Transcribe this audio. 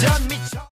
John Mitchell.